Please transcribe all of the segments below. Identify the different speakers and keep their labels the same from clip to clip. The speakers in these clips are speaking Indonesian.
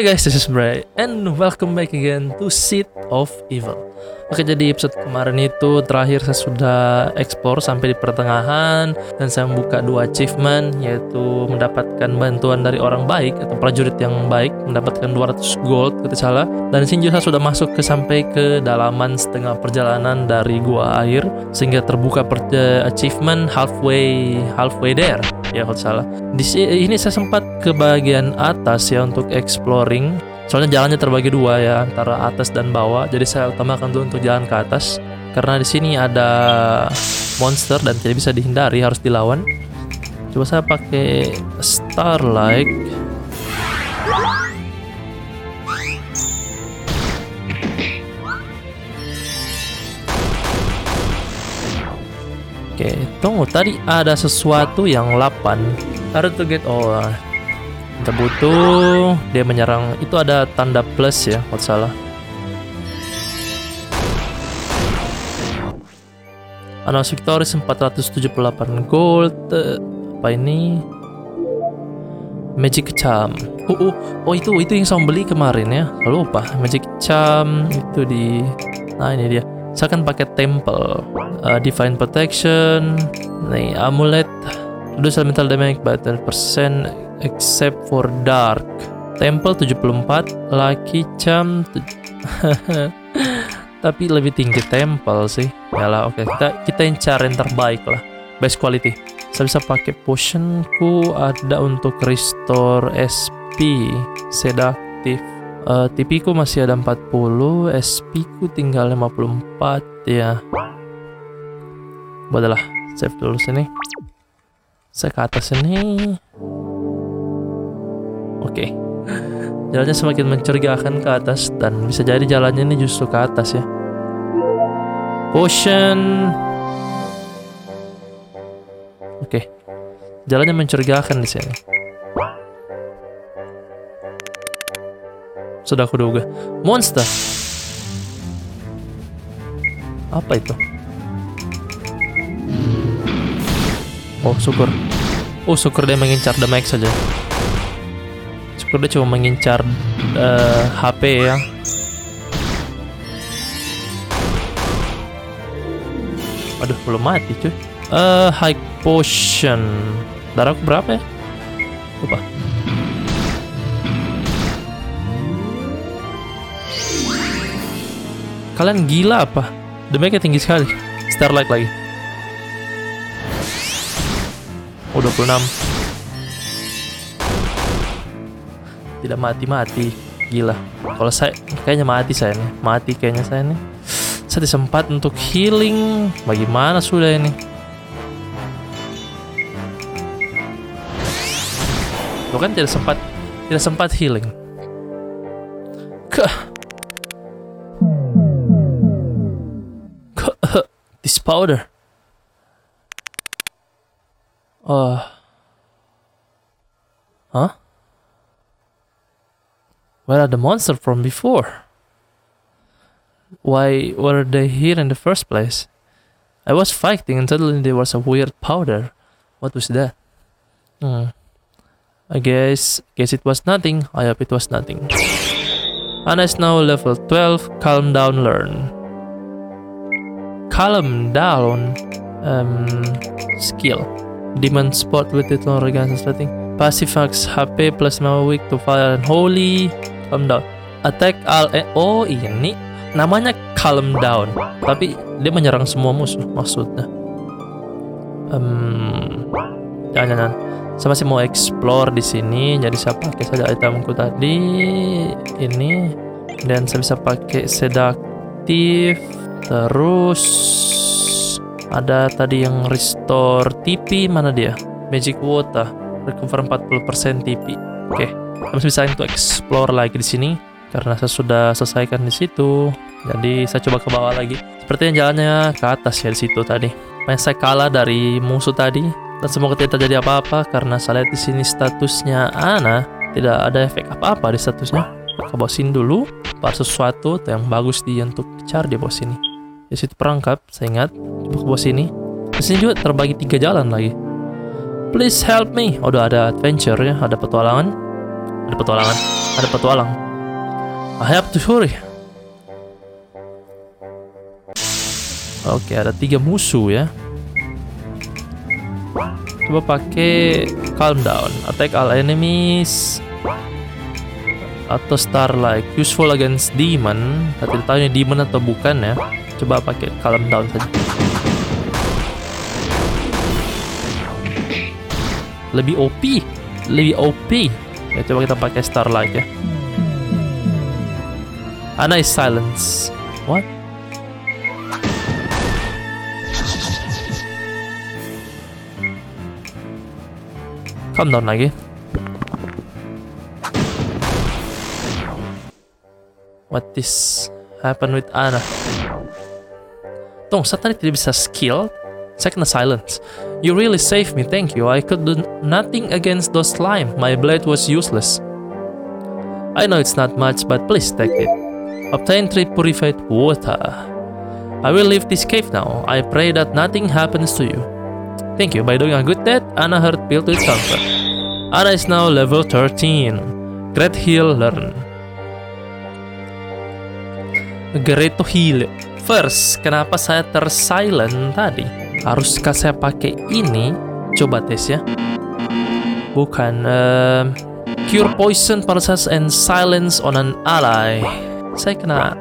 Speaker 1: Hey guys, this is Bray and welcome back again to Seed of Evil. Oke, jadi episode kemarin itu terakhir saya sudah explore sampai di pertengahan dan saya membuka dua achievement yaitu mendapatkan bantuan dari orang baik atau prajurit yang baik mendapatkan 200 gold ketika salah dan sini saya sudah masuk ke sampai ke dalaman setengah perjalanan dari gua air sehingga terbuka per, uh, achievement halfway halfway there ya kalau salah. Di ini saya sempat ke bagian atas ya untuk exploring Soalnya jalannya terbagi dua ya antara atas dan bawah. Jadi saya utamakan dulu untuk jalan ke atas karena di sini ada monster dan tidak bisa dihindari harus dilawan. Coba saya pakai Starlight. Oke, tunggu tadi ada sesuatu yang 8. Harus to get oh kita butuh dia menyerang. Itu ada tanda plus ya kalau salah. Anas Victoris 478 gold. Apa ini? Magic Charm. Oh, oh, oh itu itu yang saya beli kemarin ya. Lupa. Magic Charm itu di nah ini dia saya akan pakai Temple Eh, Divine Protection nih amulet Reduce elemental damage by 10% except for dark. Temple 74, Lucky Charm tapi lebih tinggi Temple sih. Yalah, oke kita kita yang cari yang terbaik lah. Best quality. Saya bisa pakai potionku ada untuk restore SP, sedaktif. Eh, TP ku masih ada 40, SP ku tinggal 54 ya. Boleh lah, save dulu sini. Saya ke atas sini. Oke. Jalannya semakin mencurigakan ke atas dan bisa jadi jalannya ini justru ke atas ya. Potion. Oke. Jalannya mencurigakan di sini. Sudah aku duga. Monster. Apa itu? Oh, syukur. Oh, syukur dia mengincar max saja. Syukur dia cuma mengincar eh, HP ya. Aduh, belum mati cuy. Eh, high potion. Darahku berapa ya? Lupa. Kalian gila apa? Damage-nya tinggi sekali. Starlight lagi. Oh, 26. Tidak mati-mati. Gila. Kalau saya kayaknya mati saya nih. Mati kayaknya saya nih. Saya disempat untuk healing. Bagaimana sudah ini? Lo kan tidak sempat tidak sempat healing. Kah. Powder. Oh. Huh? Where are the monster from before? Why were they here in the first place? I was fighting and suddenly there was a weird powder. What was that? Hmm. I guess guess it was nothing. I hope it was nothing. Anna is now level 12. Calm down, learn. Calm down. Um, skill. Demon Spot with it on regains setting. Passive HP plus member weak to fire and holy. Calm down. Attack all eh, oh ini namanya calm down. Tapi dia menyerang semua musuh maksudnya. Um, jangan jangan. Saya masih mau explore di sini, jadi saya pakai saja itemku tadi ini dan saya bisa pakai sedaktif terus ada tadi yang restore TP mana dia? Magic water recover 40% TP oke kami bisa untuk explore lagi di sini karena saya sudah selesaikan di situ. Jadi saya coba ke bawah lagi. Sepertinya jalannya ke atas ya di situ tadi. Makanya saya kalah dari musuh tadi dan semoga tidak terjadi apa-apa karena saya lihat di sini statusnya Ana tidak ada efek apa-apa di statusnya. Ke bawah sini dulu apa sesuatu yang bagus dia untuk cari di bawah sini di situ perangkap saya ingat coba ke bawah sini di sini juga terbagi tiga jalan lagi please help me oh, udah ada adventure ya ada petualangan Ada petualangan. Ada petualang. I have to hurry. Oke, ada tiga musuh ya. Coba pakai calm down, attack all enemies atau starlight useful against demon. Tapi tahu demon atau bukan ya. Coba pakai calm down saja. Lebih OP, lebih OP. Ya coba kita pakai starlight ya. Ana is silence. What? Calm down lagi. What this happen with Anna? Tadi tidak bisa skill. Second kena silence. You really saved me, thank you. I could do nothing against those slime. My blade was useless. I know it's not much, but please take it. Obtain three purified water. I will leave this cave now. I pray that nothing happens to you. Thank you. By doing a good deed, Anna heard built to its comfort. Anna is now level 13. Great heal learn. Great to heal. First, kenapa saya tersilent tadi? Haruskah saya pakai ini? Coba tes ya. Bukan. Uh, cure poison pulses and silence on an ally. Saya kena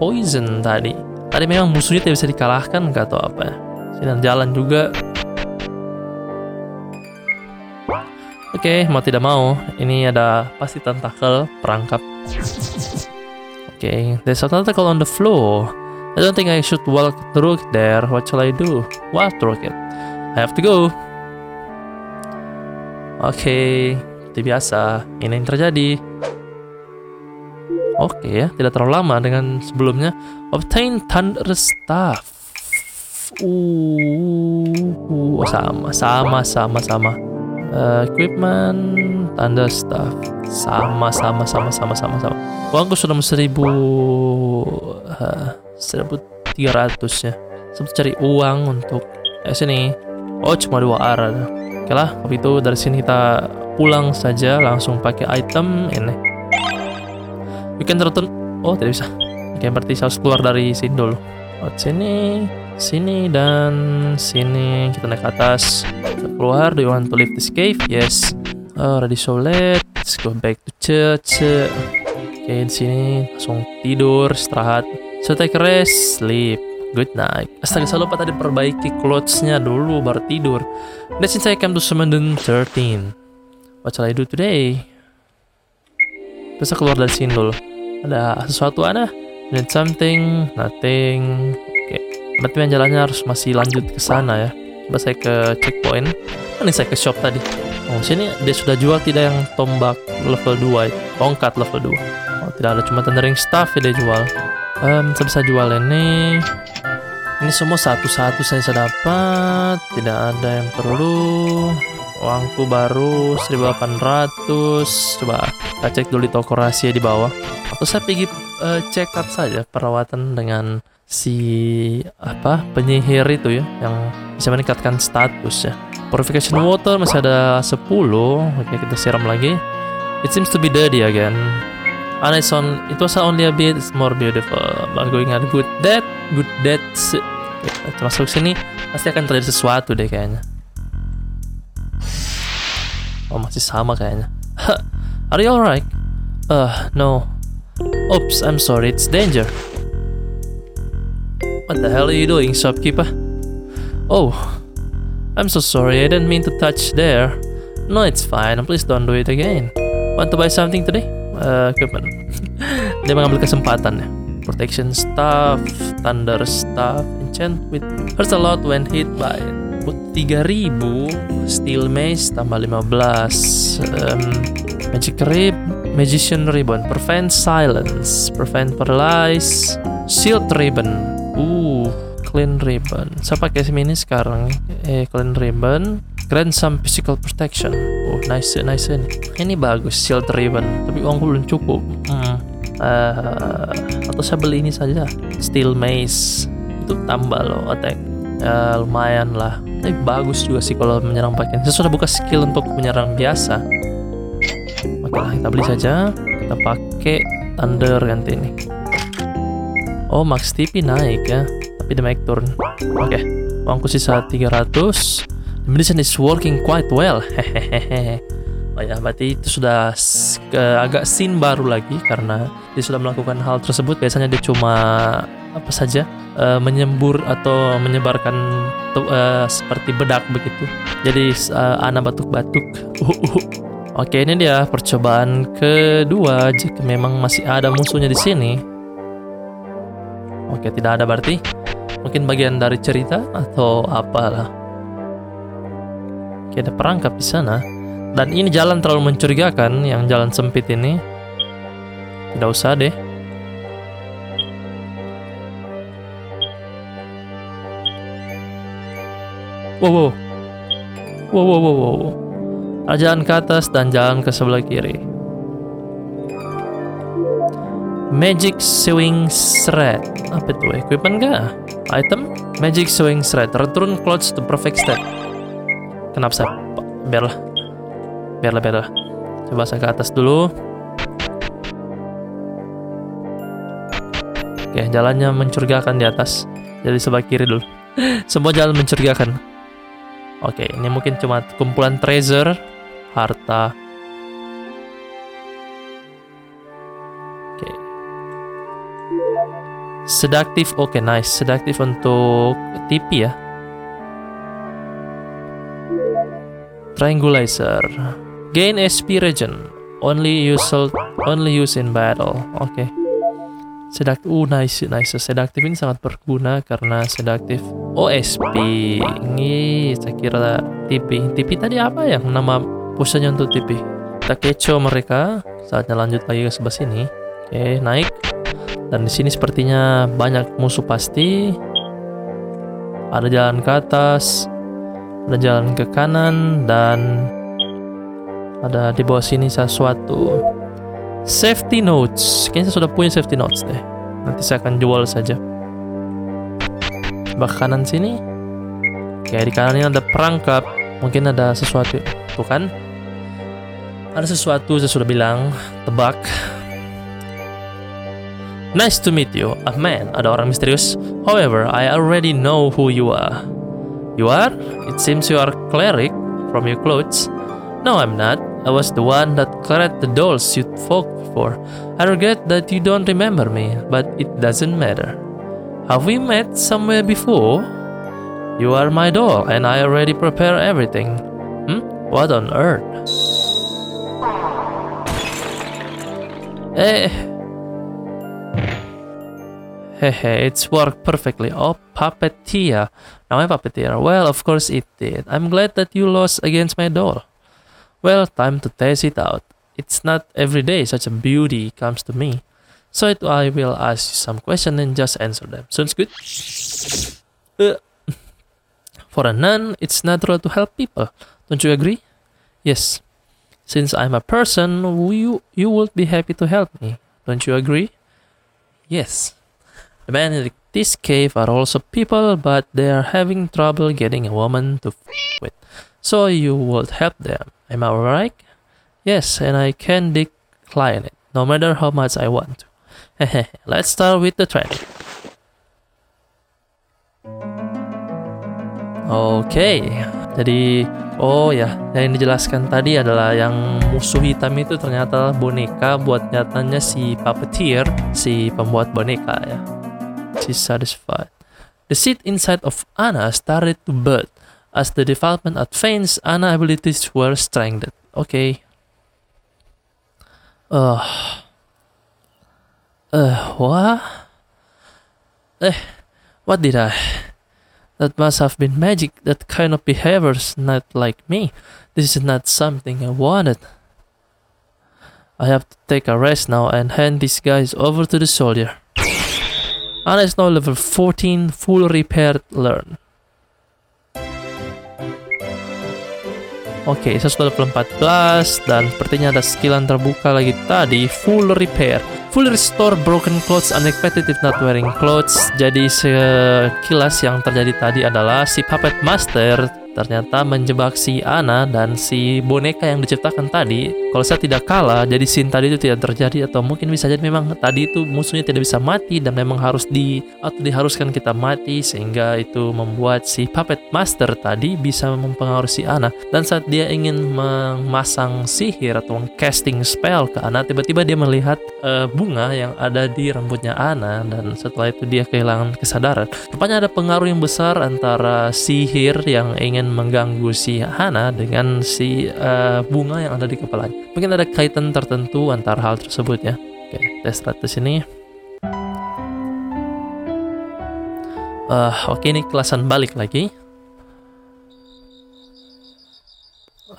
Speaker 1: poison tadi. Tadi memang musuhnya tidak bisa dikalahkan atau apa. Sedang jalan juga Oke, okay, mau tidak mau, ini ada pasti tentakel perangkap. Oke, okay, there's a tentacle on the floor. I don't think I should walk through there. What shall I do? Walk through it. I have to go. Oke, okay, biasa, ini yang terjadi. Oke okay, ya, tidak terlalu lama dengan sebelumnya. Obtain Thunder Staff. Uh, uh, sama, sama, sama, sama uh, equipment tanda staff. Sama sama sama sama sama sama. Uangku sudah seribu uh, seribu tiga ratus ya. Sempat cari uang untuk eh sini. Oh cuma dua arah. Oke lah tapi itu dari sini kita pulang saja langsung pakai item ini. We can oh tidak bisa. Oke berarti saya harus keluar dari sini dulu oh sini sini dan sini. Kita naik ke atas. Kita keluar do you want to leave this cave? Yes. Oh, ready so late let's go back to church. Oke okay, di sini langsung tidur istirahat. So take a rest sleep. Good night. Astaga saya lupa tadi perbaiki clothes-nya dulu baru tidur. Dan since I came to Summon 13 what shall I do today? Bisa keluar dari sini dulu. Ada sesuatu ada need something? Nothing Berarti jalannya harus masih lanjut ke sana ya. Coba saya ke checkpoint. Ini saya ke shop tadi. Oh, sini dia sudah jual tidak yang tombak level 2 ya. Tongkat level 2. Oh, tidak ada cuma tendering staff ya dia jual. Um, saya bisa jual ini. Ini semua satu-satu saya bisa dapat. Tidak ada yang perlu. Uangku baru 1800. Coba kita cek dulu di toko rahasia di bawah. Atau saya pergi uh, check up saja perawatan dengan si apa penyihir itu ya yang bisa meningkatkan status ya. Purification water masih ada 10. Oke, kita siram lagi. It seems to be dirty again. And it's on, it was only a bit more beautiful. But going at good death, good death. Oke, masuk sini pasti akan terjadi sesuatu deh kayaknya. Oh, masih sama kayaknya. Are you alright? Uh, no. Oops, I'm sorry, it's danger. What the hell are you doing, shopkeeper? Oh, I'm so sorry, I didn't mean to touch there. No, it's fine, please don't do it again. Want to buy something today? Uh, equipment. Dia mengambil kesempatan ya. Protection staff, thunder staff, enchant with hurts a lot when hit by it. 3000 steel mace tambah 15 um, magic rib magician ribbon prevent silence prevent paralyze shield ribbon clean ribbon. Saya pakai ini sekarang. Eh, clean ribbon. Grant some physical protection. Oh, nice, nice ini. Ini bagus, shield ribbon. Tapi uangku belum cukup. Hmm. Uh, atau saya beli ini saja. Steel mace. Itu tambah loh attack. Ya, lumayan lah. Tapi bagus juga sih kalau menyerang pakai. Saya sudah buka skill untuk menyerang biasa. Oke lah, kita beli saja. Kita pakai Thunder ganti ini. Oh, max TP naik ya. Tapi dia naik turun. Oke, uangku sisa 300. The medicine is working quite well. Hehehe. Oh ya, berarti itu sudah ke, agak scene baru lagi karena dia sudah melakukan hal tersebut. Biasanya dia cuma apa saja uh, menyembur atau menyebarkan uh, seperti bedak begitu. Jadi uh, Ana batuk-batuk. Oke, ini dia percobaan kedua jika memang masih ada musuhnya di sini. Oke, tidak ada berarti. Mungkin bagian dari cerita atau apalah. Ada perangkap di sana. Dan ini jalan terlalu mencurigakan, yang jalan sempit ini. Tidak usah deh. Wow, wow. Wow, wow, wow, wow. Ada jalan ke atas dan jalan ke sebelah kiri. Magic Sewing Thread. Apa itu? Equipment kah? Item? Magic Sewing Thread. Return clothes to perfect state. Kenapa saya? Biarlah biarlah biarlah coba saya ke atas dulu oke jalannya mencurigakan di atas jadi sebelah kiri dulu semua jalan mencurigakan oke ini mungkin cuma kumpulan treasure harta oke sedaktif oke nice sedaktif untuk TP ya triangulizer Gain SP regen. Only useful only use in battle. Oke. Okay. Sedaktif. Uh, nice, nice. Sedaktif ini sangat berguna karena sedaktif. Oh, SP. Ini saya kira TP. TP tadi apa ya? Nama pusatnya untuk TP. Kita kecoh mereka. Saatnya lanjut lagi ke sebelah sini. Oke, okay, naik. Dan di sini sepertinya banyak musuh pasti. Ada jalan ke atas, ada jalan ke kanan dan ada di bawah sini sesuatu. Safety notes. Kayaknya saya sudah punya safety notes deh. Nanti saya akan jual saja. Sebelah kanan sini. Kayak di kanan ini ada perangkap. Mungkin ada sesuatu. Tuh kan? Ada sesuatu saya sudah bilang. Tebak Nice to meet you, a man. Ada orang misterius. However, I already know who you are. You are? It seems you are cleric from your clothes. No, I'm not. I was the one that carried the dolls you fought before. I regret that you don't remember me, but it doesn't matter. Have we met somewhere before? You are my doll, and I already prepare everything. Hmm? What on earth? Eh. Hehe, it's worked perfectly. Oh, puppeteer. Now I'm puppeteer. Well, of course it did. I'm glad that you lost against my doll. Well, time to test it out. It's not every day such a beauty comes to me. So it, I will ask you some questions and just answer them. Sounds good? Uh, for a nun, it's natural to help people. Don't you agree? Yes. Since I'm a person, you, you would be happy to help me. Don't you agree? Yes. The men in this cave are also people, but they are having trouble getting a woman to f with. So you would help them. Am I right? Yes, and I can decline it, no matter how much I want to. Let's start with the. Oke, okay. jadi oh ya, yang dijelaskan tadi adalah yang musuh hitam itu ternyata boneka buat nyatanya si puppeteer, si pembuat boneka ya. She's satisfied. The seed inside of Anna started to bud As the development advanced, Ana abilities were strengthened. Okay. Uh. Uh, what? Eh, what did I? That must have been magic. That kind of behavior's not like me. This is not something I wanted. I have to take a rest now and hand these guys over to the soldier. Anna is now level 14, full repair learn. Oke, okay, saya sudah level 14 dan sepertinya ada skill yang terbuka lagi tadi, full repair. Full restore broken clothes unexpected if not wearing clothes. Jadi sekilas yang terjadi tadi adalah si puppet master ternyata menjebak si Ana dan si boneka yang diciptakan tadi. Kalau saya tidak kalah, jadi scene tadi itu tidak terjadi atau mungkin bisa jadi memang tadi itu musuhnya tidak bisa mati dan memang harus di atau diharuskan kita mati sehingga itu membuat si puppet master tadi bisa mempengaruhi si Ana dan saat dia ingin memasang sihir atau casting spell ke Ana tiba-tiba dia melihat uh, bunga yang ada di rambutnya Ana dan setelah itu dia kehilangan kesadaran. Rupanya ada pengaruh yang besar antara sihir yang ingin mengganggu si Hana dengan si uh, bunga yang ada di kepalanya. Mungkin ada kaitan tertentu antara hal tersebut ya. Oke, tes ratus ini. Uh, oke ini kelasan balik lagi.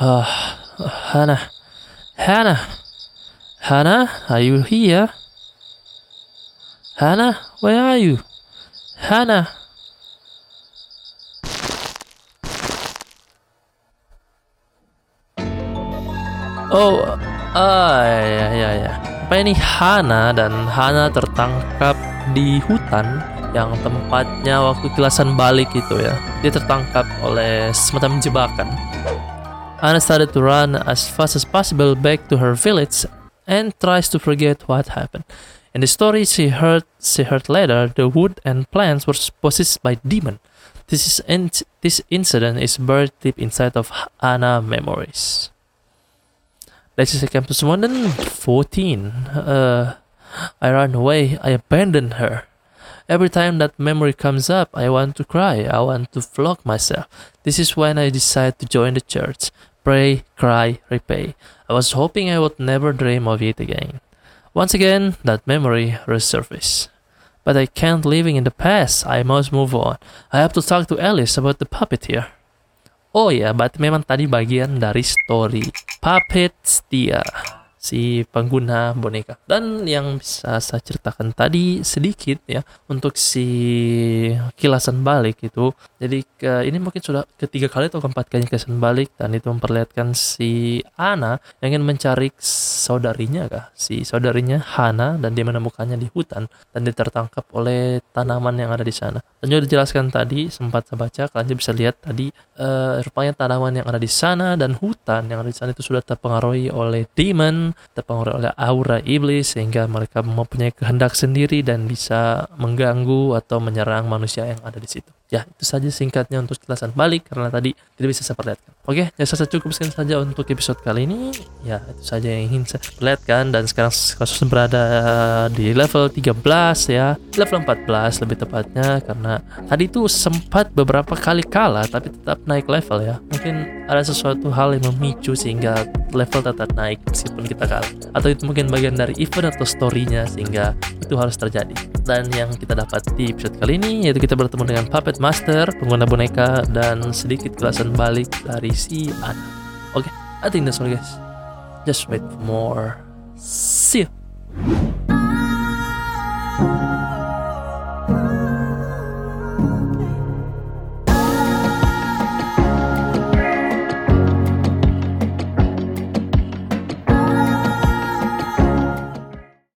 Speaker 1: Uh, Hana, Hana, Hana, are you here? Hana, where are you? Hana. Oh, ah ya ya ya. Apa ini Hana dan Hana tertangkap di hutan yang tempatnya waktu kilasan balik itu ya. Dia tertangkap oleh semacam jebakan. Hana started to run as fast as possible back to her village and tries to forget what happened. In the story she heard she heard later, the wood and plants were possessed by demon. This is in, this incident is buried deep inside of Anna memories. This is Campus London 14. Uh, I ran away. I abandoned her. Every time that memory comes up, I want to cry. I want to flog myself. This is when I decide to join the church. Pray, cry, repay. I was hoping I would never dream of it again. Once again, that memory resurfaces. But I can't living in the past. I must move on. I have to talk to Alice about the puppet here. Oh ya, berarti memang tadi bagian dari story. Puppet Dia si pengguna boneka. Dan yang bisa saya ceritakan tadi sedikit ya untuk si kilasan balik itu. Jadi ke, ini mungkin sudah ketiga kali atau keempat kali kilasan balik dan itu memperlihatkan si Ana yang ingin mencari saudarinya kah? Si saudarinya Hana dan dia menemukannya di hutan dan dia tertangkap oleh tanaman yang ada di sana. Dan juga dijelaskan tadi sempat saya baca kalian bisa lihat tadi uh, rupanya tanaman yang ada di sana dan hutan yang ada di sana itu sudah terpengaruhi oleh demon terpengaruh oleh aura iblis sehingga mereka mempunyai kehendak sendiri dan bisa mengganggu atau menyerang manusia yang ada di situ. Ya, itu saja singkatnya untuk jelasan balik karena tadi tidak bisa saya perlihatkan. Oke, ya saya cukup sekian saja untuk episode kali ini. Ya, itu saja yang ingin saya perlihatkan dan sekarang kasus berada di level 13 ya. Level 14 lebih tepatnya karena tadi itu sempat beberapa kali kalah tapi tetap naik level ya. Mungkin ada sesuatu hal yang memicu sehingga level tetap naik meskipun kita kalah. Atau itu mungkin bagian dari event atau story-nya sehingga itu harus terjadi. Dan yang kita dapat di episode kali ini yaitu kita bertemu dengan Puppet master, pengguna boneka, dan sedikit kelasan balik dari si Ana. Oke, okay, I think that's all guys. Just wait for more. See you.